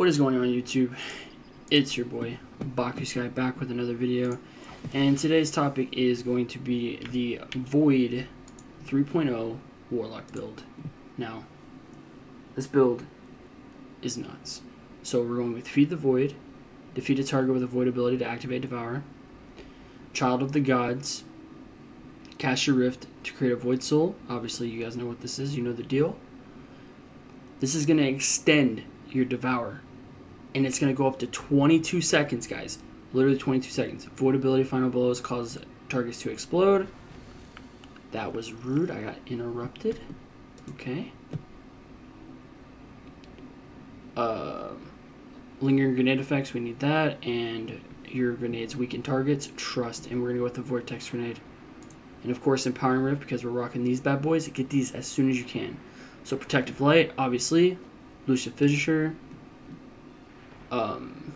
What is going on YouTube? It's your boy Bakuskye back with another video and today's topic is going to be the Void 3.0 Warlock build. Now, this build is nuts. So we're going with Feed the Void, defeat a target with a Void ability to activate Devour, Child of the Gods, cast your Rift to create a Void Soul. Obviously you guys know what this is, you know the deal. This is going to extend your Devour and it's going to go up to 22 seconds, guys. Literally 22 seconds. Void ability, final blows cause targets to explode. That was rude. I got interrupted. Okay. Uh, lingering grenade effects, we need that. And your grenades weaken targets. Trust. And we're going to go with the vortex grenade. And of course, empowering rift because we're rocking these bad boys. Get these as soon as you can. So protective light, obviously. Lucian Fissure um,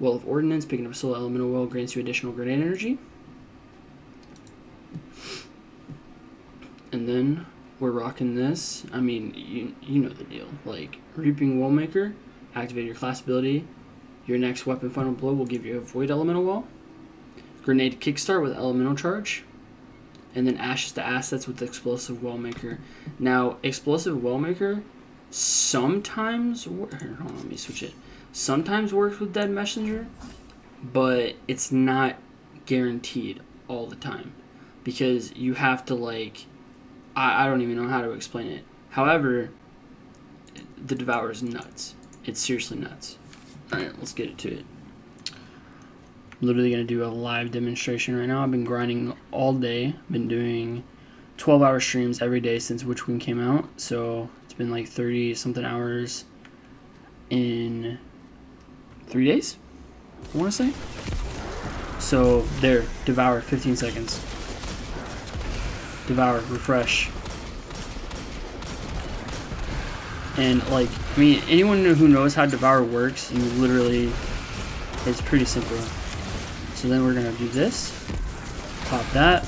well of Ordnance, picking up soul elemental well grants you additional grenade energy. And then we're rocking this. I mean, you, you know the deal. Like, Reaping Wellmaker, activate your class ability. Your next weapon final blow will give you a Void Elemental Well. Grenade Kickstart with Elemental Charge. And then Ashes to Assets with Explosive Wellmaker. Now, Explosive Wellmaker sometimes hold on, let me switch it. Sometimes works with Dead Messenger, but it's not guaranteed all the time because you have to like I, I don't even know how to explain it. However, the Devour is nuts. It's seriously nuts. Alright, let's get it to it. I'm literally gonna do a live demonstration right now. I've been grinding all day. Been doing 12 hour streams every day since Witch Queen came out. So been like 30 something hours in three days, I want to say. So there, devour, 15 seconds. Devour, refresh. And like, I mean, anyone who knows how devour works, you literally, it's pretty simple. So then we're gonna do this, pop that,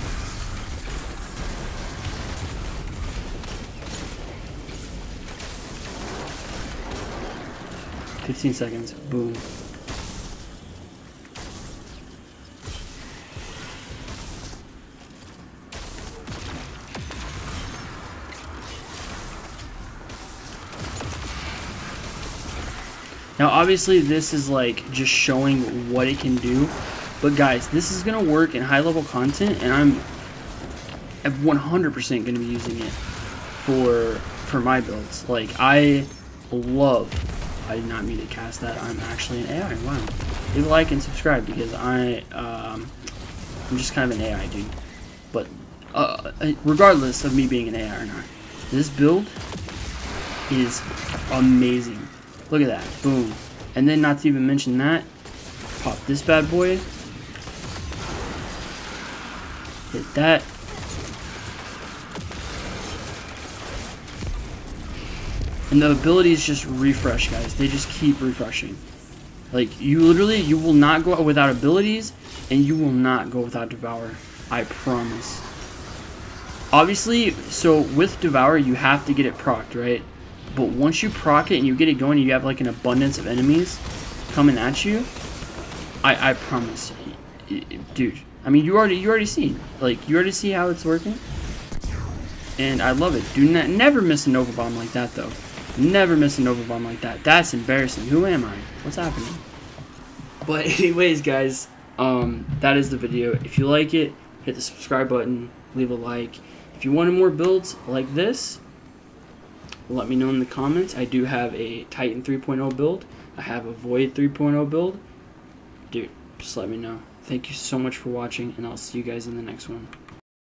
15 seconds. Boom. Now obviously this is like just showing what it can do, but guys, this is going to work in high level content and I'm 100% going to be using it for for my builds. Like I love I did not mean to cast that. I'm actually an AI. Wow. Leave a like and subscribe because I, um, I'm just kind of an AI dude. But uh, uh, regardless of me being an AI or not, this build is amazing. Look at that. Boom. And then not to even mention that, pop this bad boy. Hit that. And the abilities just refresh, guys. They just keep refreshing. Like, you literally, you will not go out without abilities, and you will not go without Devour. I promise. Obviously, so with Devour, you have to get it procced, right? But once you proc it and you get it going, you have like an abundance of enemies coming at you. I, I promise, dude. I mean, you already you already see, like you already see how it's working, and I love it. Do not never miss a Nova Bomb like that though. Never miss a Nova Bomb like that. That's embarrassing. Who am I? What's happening? But anyways, guys, um, that is the video. If you like it, hit the subscribe button, leave a like. If you wanted more builds like this, let me know in the comments. I do have a Titan 3.0 build. I have a Void 3.0 build. Dude, just let me know. Thank you so much for watching, and I'll see you guys in the next one.